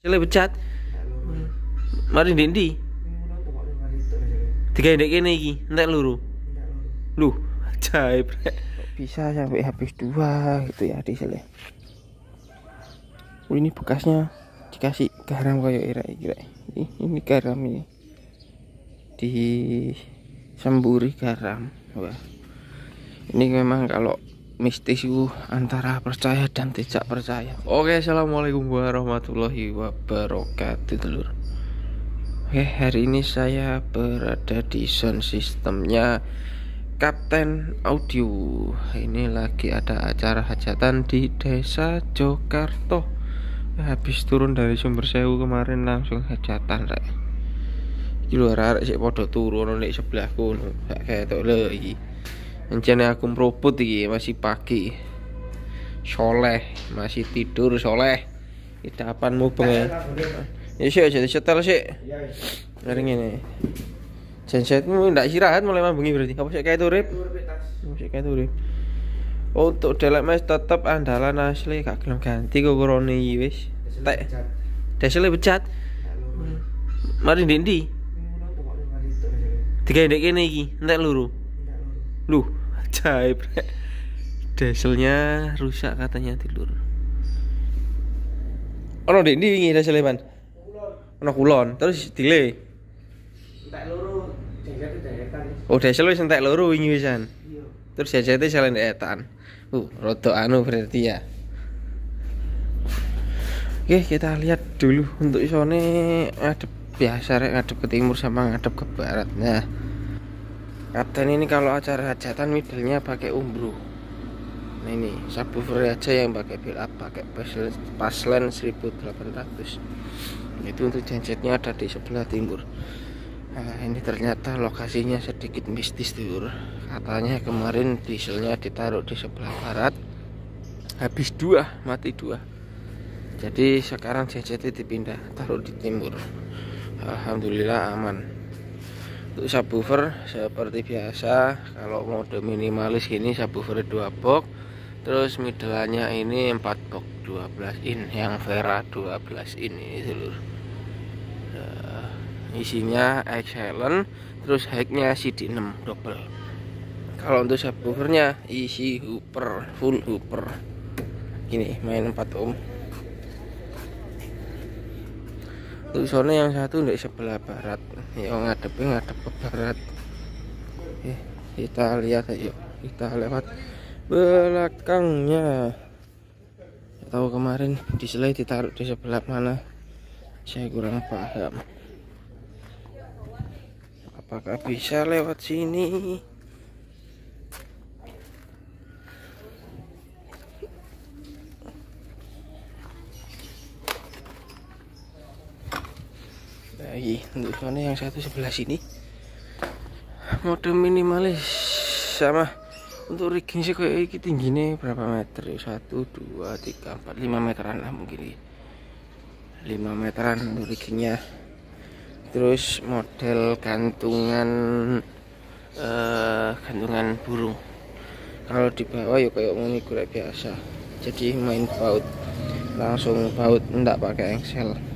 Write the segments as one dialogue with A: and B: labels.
A: Sile pecat. Mari Dendi. Tiga ndek kene iki, entek luru. Lu, ajaib.
B: Bisa sampai habis dua gitu ya di sini oh, ini bekasnya dikasih garam kayak ira kira ini, ini garam ini di semburi garam wah ini memang kalau mistis itu antara percaya dan tidak percaya. Oke assalamualaikum warahmatullahi wabarakatuh telur. Oke hari ini saya berada di sound sistemnya Kapten Audio. Ini lagi ada acara hajatan di desa Jokarto. Habis turun dari sumber sewu kemarin langsung hajatan rek. Iki lho arek sik turun nek sebelahku kayak tok lho Rencana aku meruput iki masih pagi soleh masih tidur soleh Idapan mubeng ya Ya sih aja disetel sih Hari ini Gensetmu ndak istirahat mulai mambengi berarti. Apa sih kayak turip? Apa sih kayak turip? Untuk delek mes tetep andalan asli gak gelem ganti kok korone iki wis. Tek. Desele becat. Mari Dendi. Tiga ndek kene iki, entek luru. Lu, ajaib. Rek. Deselnya rusak katanya tidur. Ono Dendi wingi desele pan. Ono kulon, terus delay. Oh, desel wis entek loro wingi wisan. Terus jajate selain etan. Uh, rodo anu berarti ya. Oke, kita lihat dulu untuk sone ngadep biasa rek ngadep ke timur sama ngadep ke barat. Nah, Kapten ini kalau acara hajatan middle-nya pakai umbro. Nah ini subwoofer aja yang pakai build up pakai paslen 1800. Itu untuk gensetnya ada di sebelah timur. Nah, ini ternyata lokasinya sedikit mistis tuh. Katanya kemarin dieselnya ditaruh di sebelah barat. Habis dua, mati dua. Jadi sekarang CCT dipindah taruh di timur. Alhamdulillah aman. Untuk subwoofer seperti biasa, kalau mode minimalis ini subwoofer 2 box, terus middle-nya ini 4 box 12 in yang Vera 12 ini seluruh. Isinya excellent terus high-nya CD6 double. Kalau untuk subwoofernya isi hooper full hooper. Ini main 4 ohm sono yang satu di sebelah barat yang ngadepnya ngadep ke barat. Eh, kita lihat ayo kita lewat belakangnya. Tahu kemarin di selai ditaruh di sebelah mana. Saya kurang paham. Apakah bisa lewat sini lagi untuk sana yang satu sebelah sini. Mode minimalis sama untuk rigging sih kayak ini tingginya berapa meter? Ya satu dua tiga empat lima meteran lah mungkin lima meteran untuk riggingnya. Terus model gantungan uh, gantungan burung. Kalau di bawah ya kayak muni biasa. Jadi main baut. Langsung baut enggak pakai engsel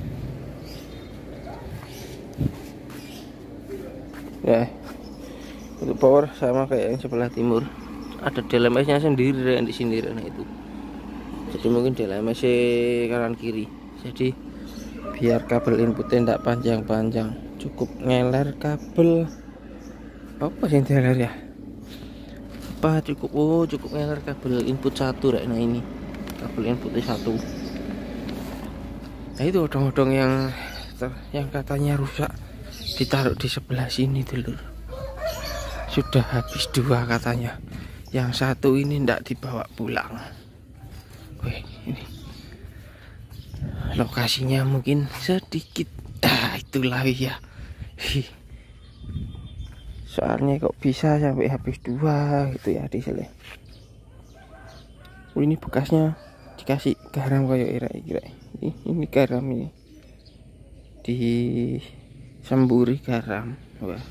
B: ya. Untuk power sama kayak yang sebelah timur. Ada DLMS nya sendiri yang di sini nah itu. Jadi mungkin DLMS kanan kiri. Jadi biar kabel inputnya tidak panjang-panjang. Cukup ngeler kabel. Apa sih ngeler ya? Apa cukup? Oh cukup ngeler kabel input satu right? nah ini. Kabel inputnya satu. Nah itu odong-odong yang yang katanya rusak ditaruh di sebelah sini dulu. Sudah habis dua katanya. Yang satu ini tidak dibawa pulang. Wih, ini. Lokasinya mungkin sedikit. Ah itulah ya. Soalnya kok bisa sampai habis dua gitu ya di sini. Oh, ini bekasnya dikasih garam kayak ini, ini garam ini di semburi garam. Wah.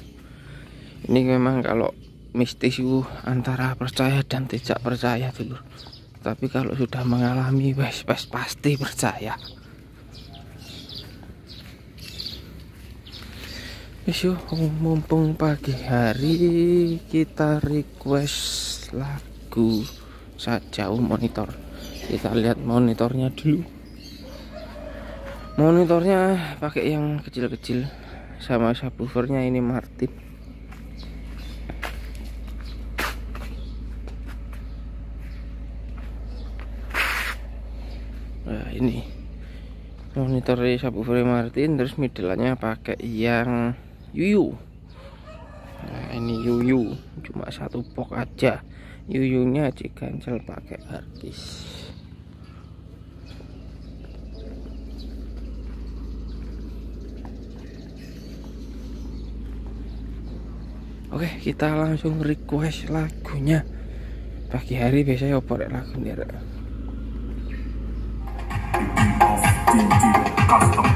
B: ini memang kalau mistis itu antara percaya dan tidak percaya dulu tapi kalau sudah mengalami wes, wes pasti percaya. Isu mumpung pagi hari kita request lagu saja monitor. Kita lihat monitornya dulu. Monitornya pakai yang kecil-kecil sama subwoofernya ini Martin. Nah, ini. Monitor subwoofer Martin terus middle pakai yang yuyu. Nah ini yuyu. Cuma satu pok aja. Yuyunya cancel pakai artis Oke kita langsung request lagunya Pagi hari biasanya opo lagu nih Custom